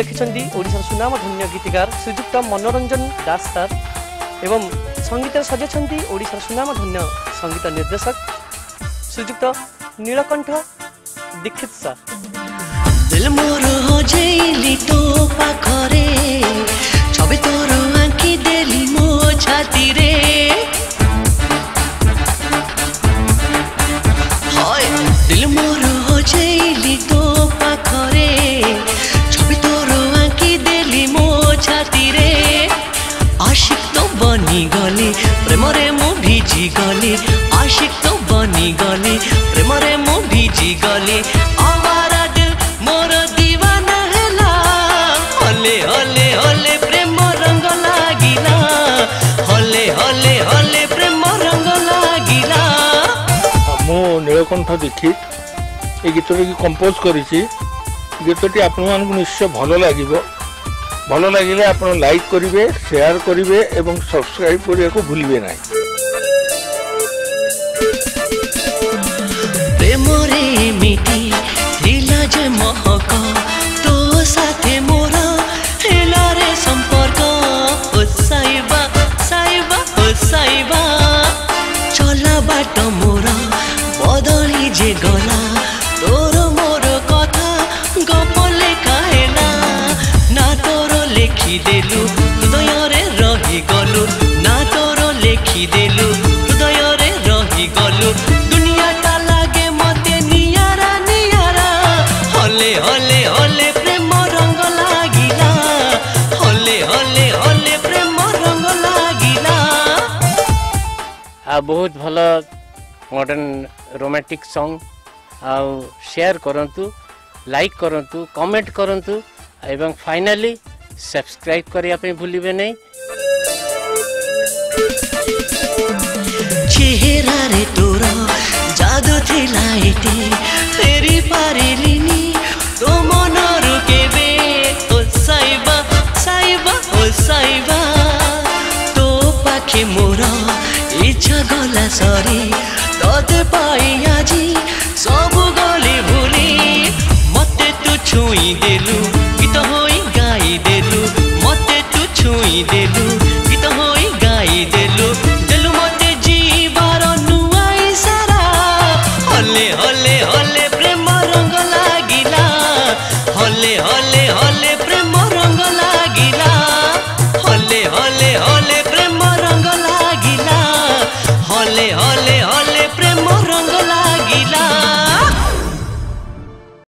লিখিছেনটি ওড়িশা সুনাম ধন্য গীতিকার সুজুক্ত মনোরঞ্জন দাস দাস এবং সংগীতের সাজেছেনটি ওড়িশা সুনাম ধন্য সংগীত নির্দেশক সুজুক্ত নীলকণ্ঠ दीक्षित স্যার দিল মোর হো জেইলি তো আশিক তো বনি গলি প্রেমরে মু ভিজি গলি আশিক তো বনি গলি প্রেমরে মু ভিজি গলি আওয়ারা দিল মোর দিওয়ানা হেলা হলে হলে হলে প্রেম রঙ লাগিলা হলে হলে হলে প্রেম রঙ লাগিলা মো নীলকণ্ঠ দীক্ষিত এই গীতটি কম্পোজ করেছি গীতটি আপনার নিশ্চয় ভালো লাগিব ଭଲ ଲାଗିଲେ ଆପଣ ଲାଇକ୍ କରିବେ ସେୟାର କରିବେ ଏବଂ ସବସ୍କ୍ରାଇବ୍ କରିବାକୁ ଭୁଲିବେ ନାହିଁ ପ୍ରେମରେ ଏମିତି ଥିଲା ଯେ ମହକ ତୋ ସାଥେ ମୋର ହେଲାରେ ସମ୍ପର୍କ ଓ ସାଇବା ସାଇବା ଓ ସାଇବା ଚଲା ବାଟ ମୋର ବଦଳି ଯେ ଗଲା লেখি দেলু হৃদয়রে রহি গলু না তোর লেখি দেলু হৃদয়রে রহি গলু দুনিয়াটা লাগে মতে নিয়ারা নিয়ারা হলে হলে হলে প্রেম রঙ লাগিলা হলে হলে হলে প্রেম রঙ লাগিলা আ বহুত ভাল মডর্ন রোমান্টিক সং ଆଉ ସେୟାର କରନ୍ତୁ ଲାଇକ୍ କରନ୍ତୁ କମେଣ୍ଟ କରନ୍ତୁ ଏବଂ ଫାଇନାଲି ସବସ୍କ୍ରାଇବ୍ କରିବା ପାଇଁ ଭୁଲିବେ ନାହିଁ ଚେହେରାରେ ତୋର ଜାଦୁ ଥିଲା ଏଠି ଫେରି ପାରିଲିନି ତୋ ମନରୁ କେବେ ଓ ସାଇବା ସାଇବା ଓ ସାଇବା ତୋ ପାଖେ ମୋର ଇଚ୍ଛା ଗଲା ସରି ତତେ ପାଇ ଆଜି ସବୁ ଗଲି ଭୁଲି ମତେ ତୁ ଛୁଇଁ ଦେଲୁ हले प्रेम रंग लागिला हले हले हले प्रेम रंग लागिला हले हले हले प्रेम रंग लागिला हले